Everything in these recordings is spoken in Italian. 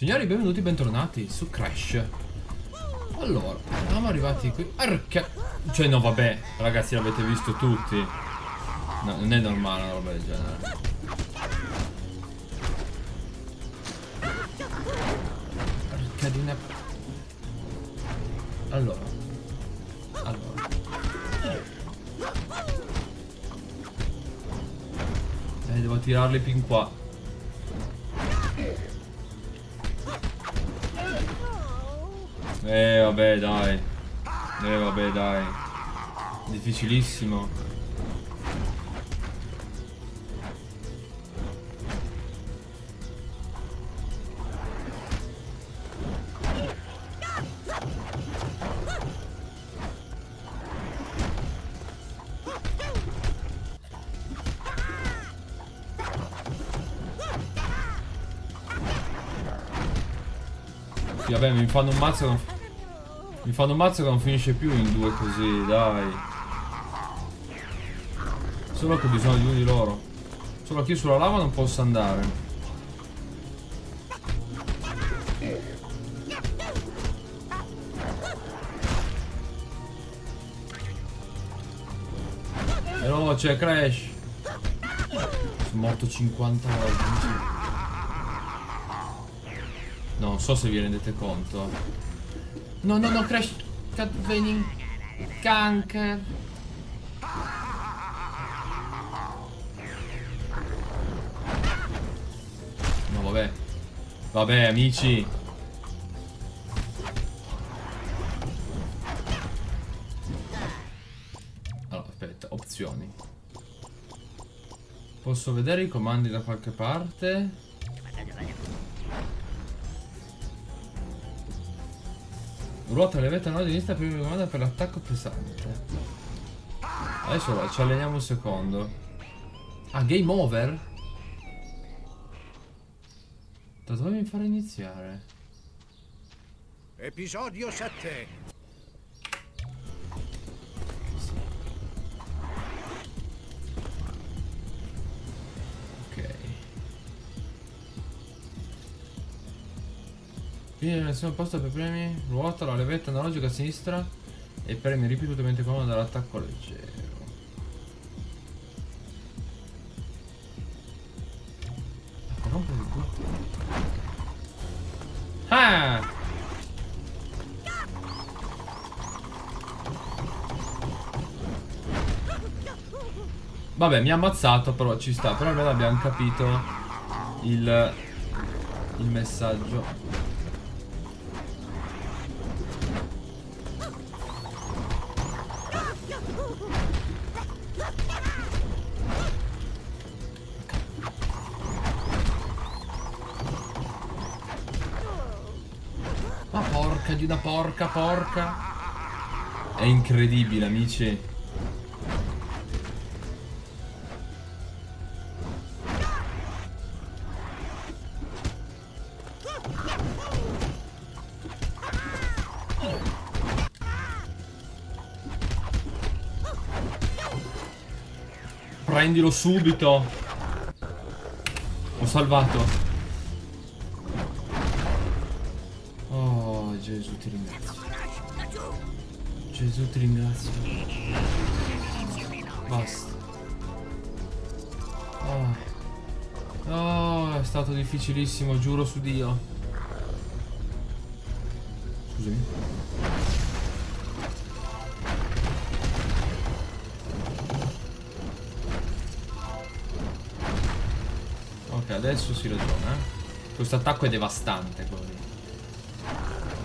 Signori, benvenuti, bentornati su Crash. Allora, siamo arrivati qui. Arca... Cioè, no, vabbè, ragazzi, l'avete visto tutti. No, non è normale una roba del genere. Arca di una... Allora. Allora. Eh, devo tirarli fin qua. Eh vabbè dai. Eh vabbè dai. Difficilissimo Sì, vabbè mi fanno un mazzo che non... Mi fanno un mazzo che non finisce più in due così, dai. Solo che ho bisogno di uno di loro. Solo che io sulla lava non posso andare. Veloce, Crash. Sono morto 50 volte. No, non so se vi rendete conto. No, no, no, Crash. Cat vening. Canker. No, vabbè. Vabbè, amici. Allora, aspetta, opzioni. Posso vedere i comandi da qualche parte? Ruota le vette a nord di sinistra prima comanda per l'attacco pesante. Adesso ci alleniamo un secondo. Ah, game over? Da dove mi fare iniziare? Episodio 7. Quindi nel secondo posto per premi, ruota la levetta analogica a sinistra e premi ripetutamente comodo dall'attacco leggero. Culo. Ah! Vabbè, mi ha ammazzato, però ci sta. Però almeno abbiamo capito il, il messaggio. Porca, porca. È incredibile, amici. Prendilo subito. Ho salvato. Gesù ti ringrazio. Basta. Oh. Oh, è stato difficilissimo, giuro su Dio. Scusami. Ok, adesso si ragiona. eh. Questo attacco è devastante così.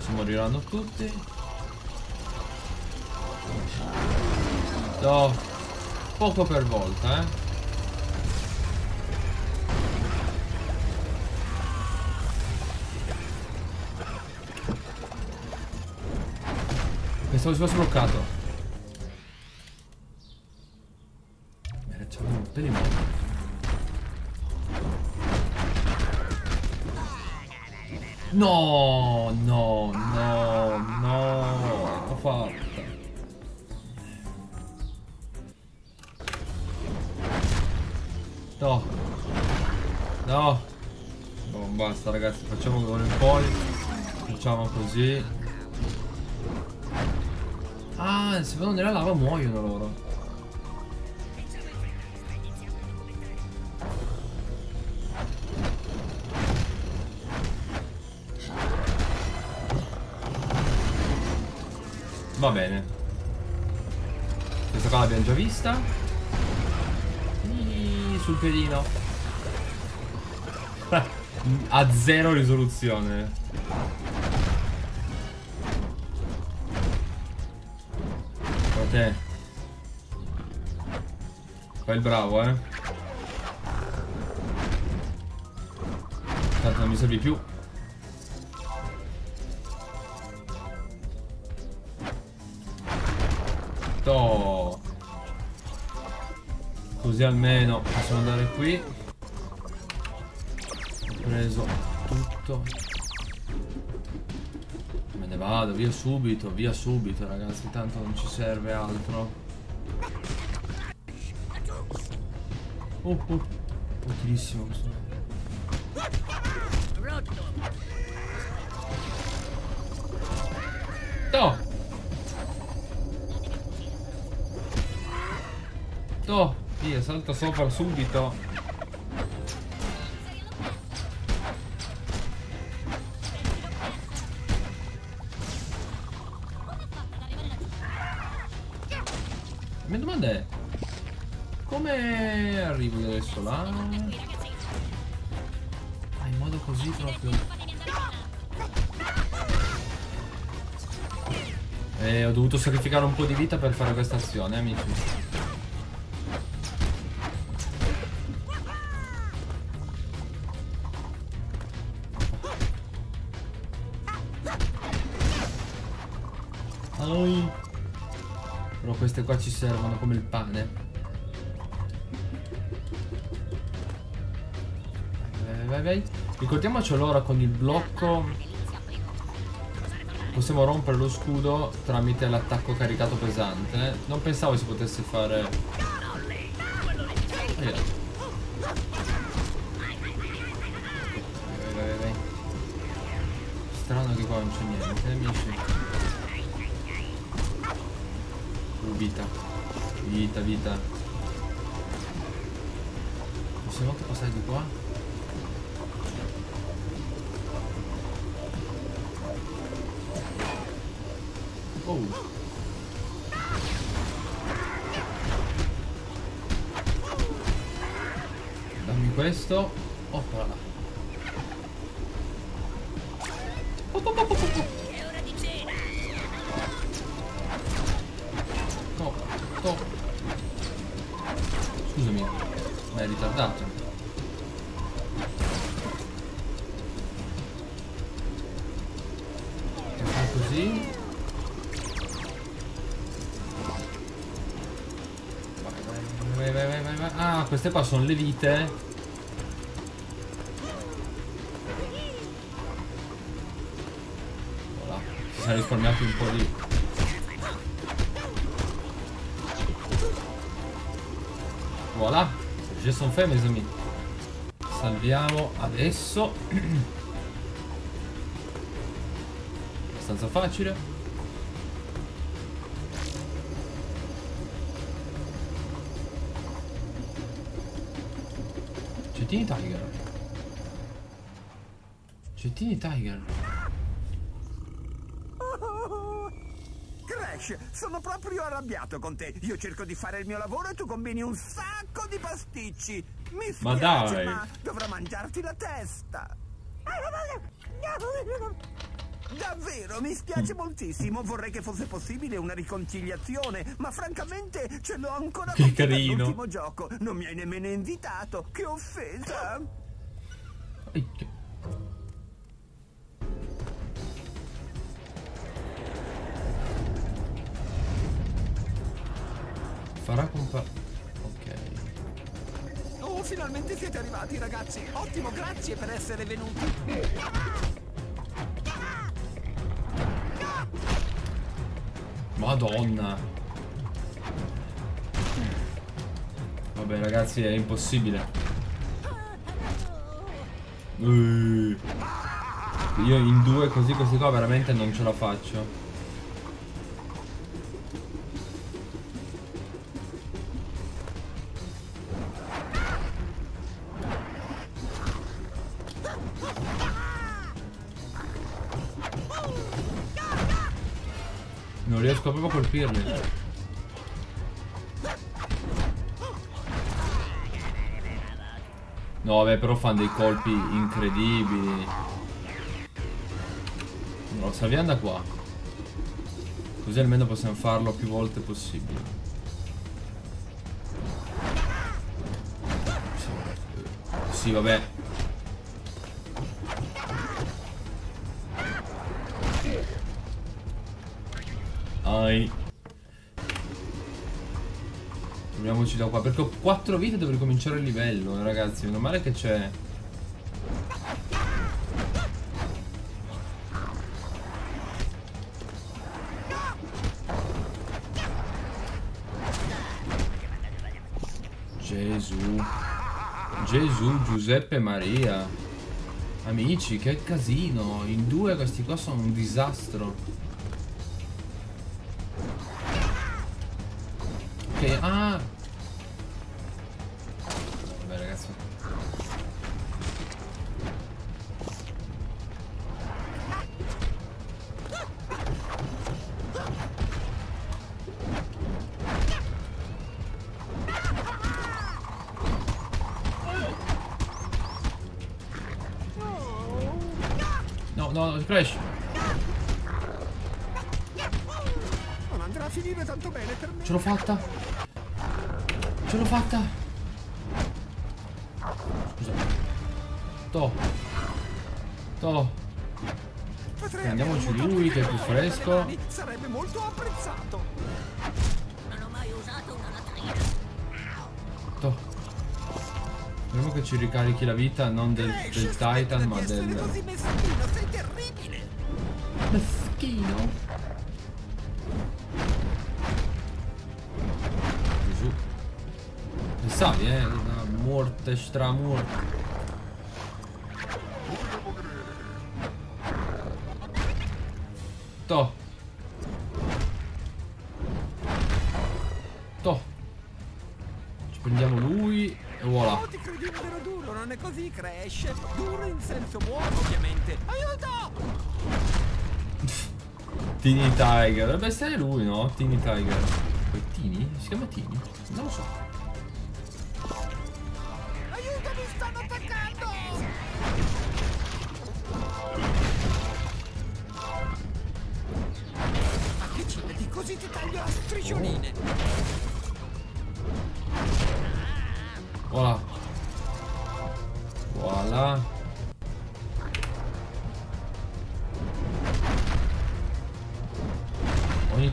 Si moriranno tutti. No. Poco per volta, eh. Pensavo si fosse bloccato. No, no, no, ragazzi, facciamo come poi. Facciamo così. Ah, se vanno nella lava muoiono loro. Va bene. Questa qua l'abbiamo già vista. Sul piedino. A zero risoluzione. Però te. Fai il bravo, eh. Tanto non mi servi più. To. Così almeno possiamo andare qui. Preso tutto. Me ne vado, via subito, via subito ragazzi, tanto non ci serve altro. Oh, oh, utilissimo questo. No! No! Via, salta sopra subito. Adesso là? Ah, in modo così proprio. Eh, ho dovuto sacrificare un po' di vita per fare questa azione, amici. Però queste qua ci servono come il pane. Vai. Ricordiamoci allora con il blocco possiamo rompere lo scudo tramite l'attacco caricato pesante. Non pensavo si potesse fare... Vai, vai, vai. Strano che qua non c'è niente, eh, amici. Vita. Vita, vita. Possiamo anche passare di qua? Oh. Dammi questo. Oppa. Oh, oh, oh, queste qua sono le vite. Voilà. Si sono risparmiati un po' di... Voilà. Je sont fait, mes. Salviamo adesso. Abbastanza facile. Cettini Tiger. Cettini Tiger. Crash, sono proprio arrabbiato con te. Io cerco di fare il mio lavoro e tu combini un sacco di pasticci. Mi Ma spiace, dai. ma dovrò mangiarti la testa. Davvero, mi spiace moltissimo. Vorrei che fosse possibile una riconciliazione, ma francamente ce l'ho ancora Che con dall'ultimo gioco. Non mi hai nemmeno invitato. Che offesa. Farà compa... Ok. Oh, finalmente siete arrivati, ragazzi. Ottimo, grazie per essere venuti. Madonna. Vabbè ragazzi è impossibile. Io in due così così qua veramente non ce la faccio. Non riesco proprio a colpirli. No, vabbè, però fanno dei colpi incredibili. No, salviamo da qua. Così almeno possiamo farlo più volte possibile. Sì vabbè. Ai. Proviamoci da qua. Perché ho 4 vite devo ricominciare il livello, eh, ragazzi. Meno male che c'è. Gesù. Gesù, Giuseppe Maria. Amici, che casino. In due questi qua sono un disastro. Ok, ah. Vabbè ragazzi. No, no, crash. Non andrà a finire tanto bene per me. Ce l'ho fatta. To. To. Potrei Prendiamoci lui, che è più fresco. Sarebbe molto apprezzato. Non ho mai usato una latrina. To. Speriamo che ci ricarichi la vita non del, del Titan ma del... così meschino, sei terribile. Meschino. Gesù. Pensavi, eh? Una morte stramorte. Teeny Tiger. Dovrebbe essere lui, no? Teeny Tiger. Teeny? Si chiama Teeny? Non lo so.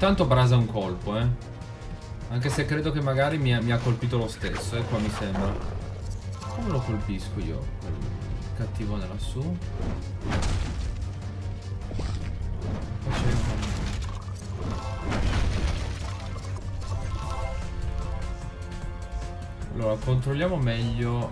Tanto brasa un colpo, eh. Anche se credo che magari mi ha, mi ha colpito lo stesso, eh, qua mi sembra. Come lo colpisco io? Quel cattivone lassù. Allora, controlliamo meglio.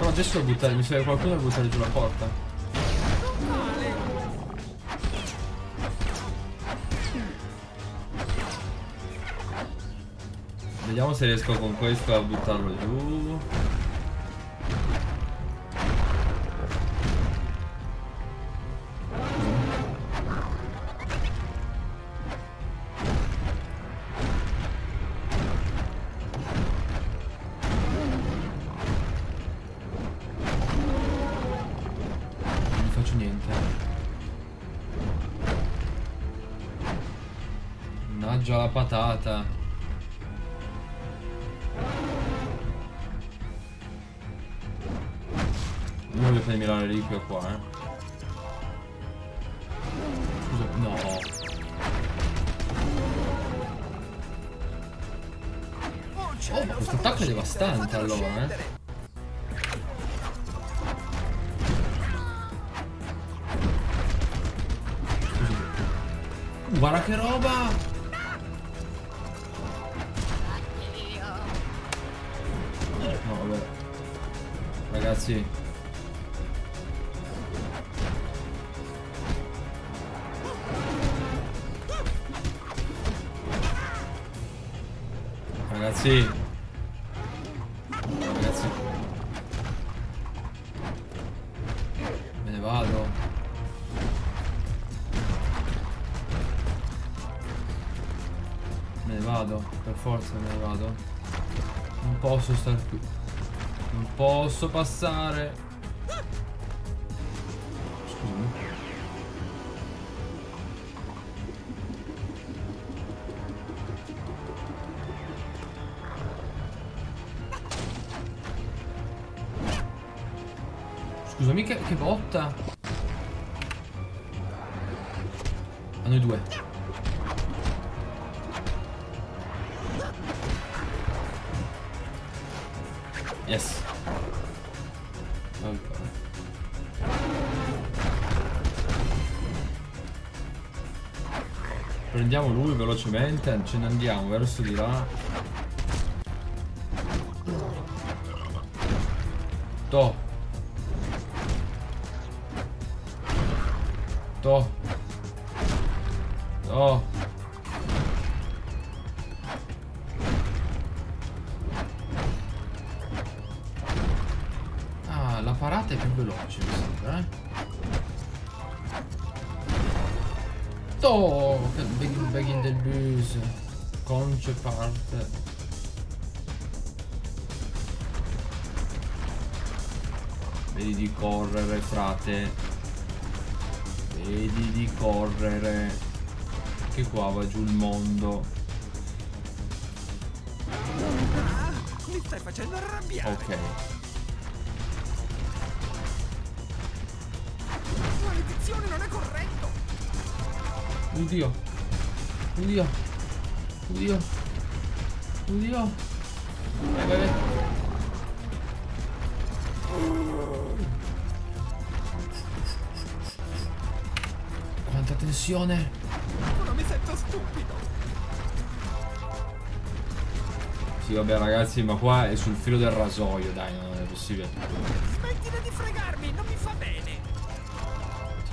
Però adesso devo buttare, mi serve qualcuno da buttare giù la porta. Vediamo se riesco con questo a buttarlo giù. Patata. Non voglio farmi la reliquia qua, eh. Scusa, no. Oh, ma questo attacco è devastante allora, eh. Guarda che roba! Ragazzi. Ragazzi. Ragazzi. Me ne vado. Me ne vado, per forza me ne vado. Non posso stare qui. Non posso passare. Scusami. Scusami che, che botta. A noi due. Yes. Allora. Prendiamo lui velocemente, ce ne andiamo verso di là. To. To. To. Parata è più veloce, mi sembra, eh. To! Che big, begging del bus. Conce parte. Vedi di correre, frate. Vedi di correre. Che qua va giù il mondo. Ah, mi stai facendo arrabbiare. Ok. Maledizione, non è corretto. Oddio. Oddio. Oddio. Oddio. Vai, vai, vai. Quanta tensione. Non mi sento stupido. Sì, vabbè ragazzi, ma qua è sul filo del rasoio, dai, non è possibile. Smettila di fregarmi, non mi fa bene.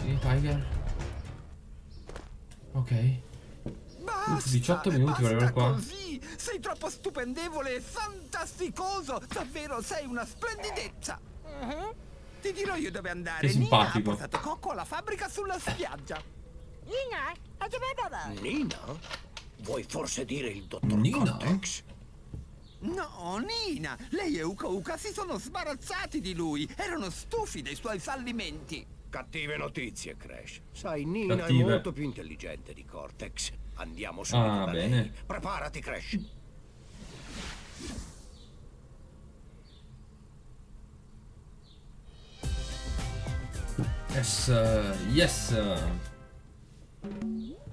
Sì, Tiger. Ok. Basta, 18 minuti per arrivare qua. così. Sei troppo stupendevole e fantasticoso. Davvero sei una splendidezza. Ti dirò io dove andare. Che simpatico. Nina ha portato Cocco alla fabbrica sulla spiaggia. Nina, a dove vai? Nina? Vuoi forse dire il dottor Nina? Cortex? No, Nina. Lei e Uka Uka si sono sbarazzati di lui. Erano stufi dei suoi fallimenti. Cattive notizie, Crash. Sai, Nina Cattive. è molto più intelligente di Cortex. Andiamo subito Ah, da bene. lei. Preparati, Crash. Yes, yes.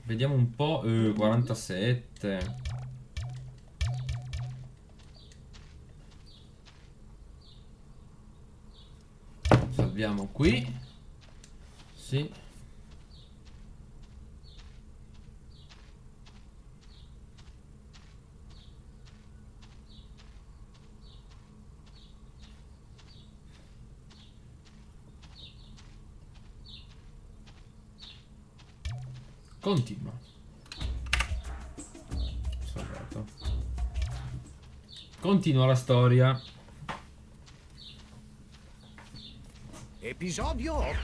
Vediamo un po'. Eh, 47. Salviamo qui. Sì. Continua. Continua la storia. Episodio 8.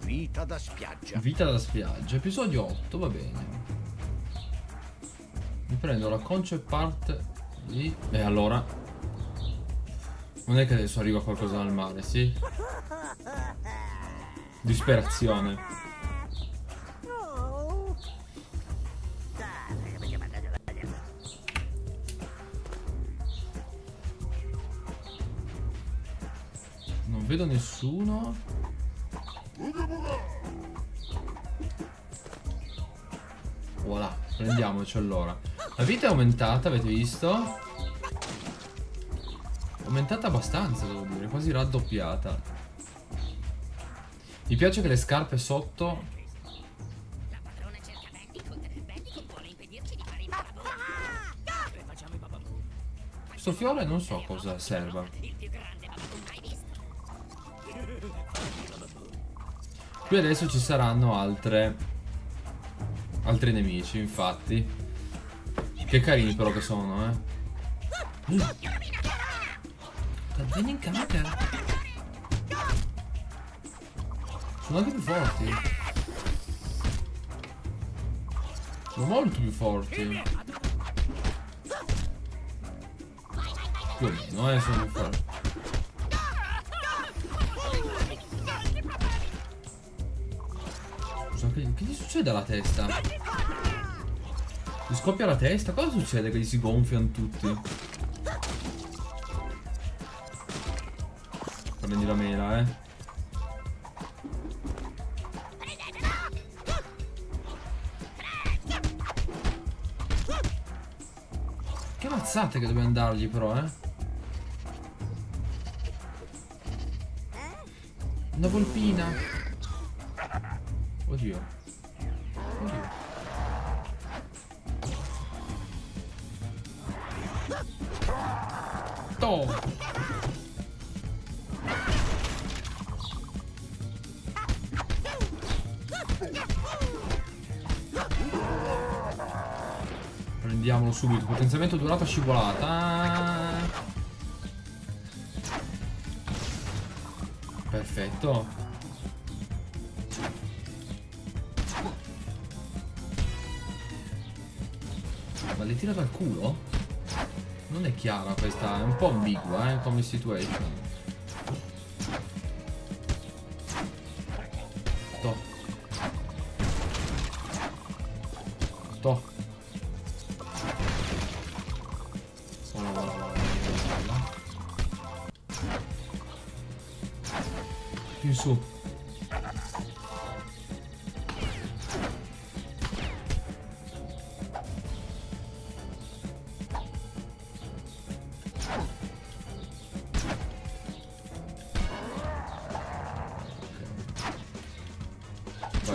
Vita da spiaggia. Vita da spiaggia, episodio 8, va bene. Mi prendo la concept part di... E allora... Non è che adesso arriva qualcosa dal mare, sì? Disperazione. Vedo nessuno. Voilà, prendiamoci allora. La vita è aumentata, avete visto? Aumentata abbastanza, devo dire, quasi raddoppiata. Mi piace che le scarpe sotto. Questo fiore non so cosa serva. Qui adesso ci saranno altre Altri nemici infatti. Che carini però che sono eh. Sono anche più forti. Sono molto più forti. Più o meno eh sono più forti che, gli succede alla testa? Gli scoppia la testa? Cosa succede che gli si gonfiano tutti? Prendi la mela, eh. Che mazzate che dobbiamo dargli però, eh. Una volpina. Prendiamolo subito. Potenziamento durata scivolata. Perfetto. Ma le tira dal culo? Non è chiara questa, è un po' ambigua, eh, come situation.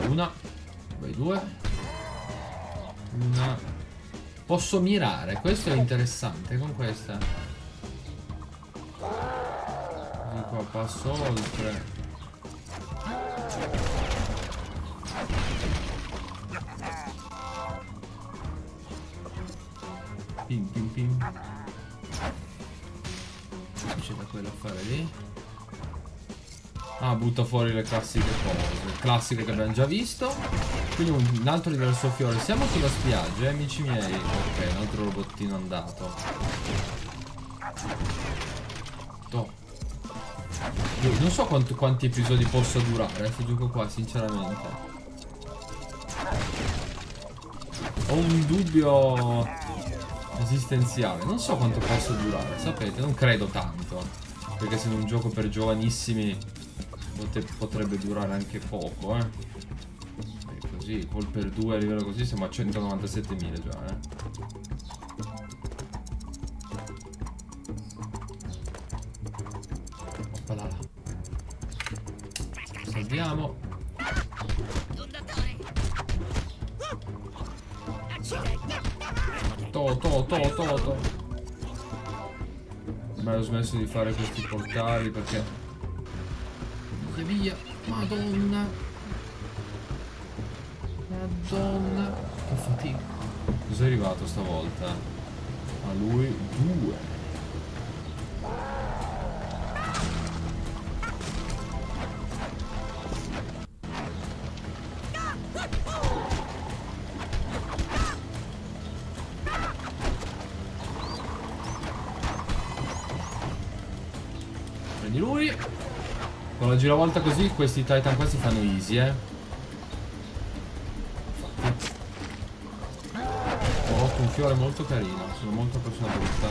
Una, vai due. Una. Posso mirare, questo è interessante con questa. Di qua passo oltre. Butta fuori le classiche cose. Classiche che abbiamo già visto. Quindi un, un altro diverso fiore. Siamo sulla spiaggia, eh, amici miei. Ok, un altro robottino andato. Toh. Non so quanto- quanti episodi possa durare, questo gioco qua, sinceramente. Ho un dubbio esistenziale. Non so quanto possa durare, sapete? Non credo tanto. Perché se un gioco per giovanissimi potrebbe durare anche poco, eh. E così, col per 2 a livello così siamo a 197.000 già, eh. Oppala là. Salviamo. Un dottore. To, to, to, to, to. Ma ho smesso di fare questi portali perché... Via. Madonna. Madonna. Che fatica. Cos'è arrivato stavolta? A lui due. Con la giravolta così questi Titan qua si fanno easy, eh. Ho rotto un fiore molto carino, sono molto persona brutta.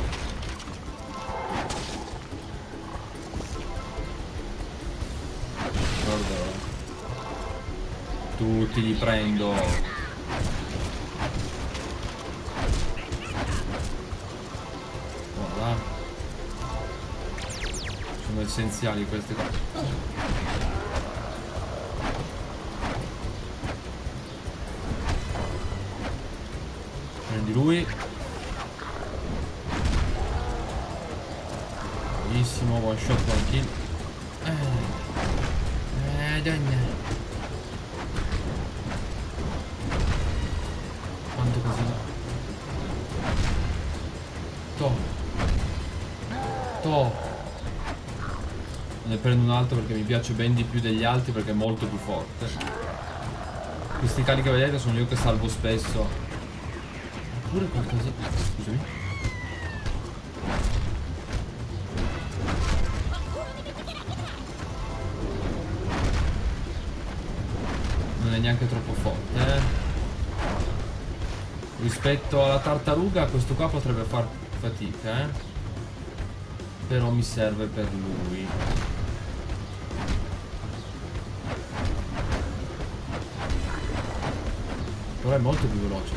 Tutti li prendo. Essenziali queste qua. Prendi lui. Bellissimo, one shot, one kill. Eh, donna. Altro perché mi piace ben di più degli altri perché è molto più forte. Questi cali che vedete sono io che salvo spesso. Oppure qualcosa. Scusami. Non è neanche troppo forte, eh. Rispetto alla tartaruga questo qua potrebbe far fatica, eh. Però mi serve per lui. Però è molto più veloce.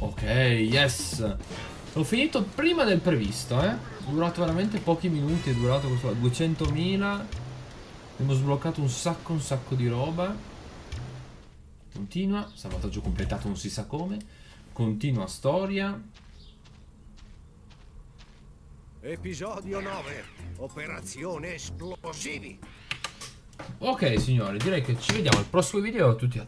Ok, yes. L'ho finito prima del previsto, eh. È durato veramente pochi minuti, è durato questo 200.000. Abbiamo sbloccato un sacco, un sacco di roba. Continua, salvataggio completato non si sa come. Continua storia. Episodio 9. Operazione esplosivi. Ok signori, direi che ci vediamo al prossimo video. Tutti a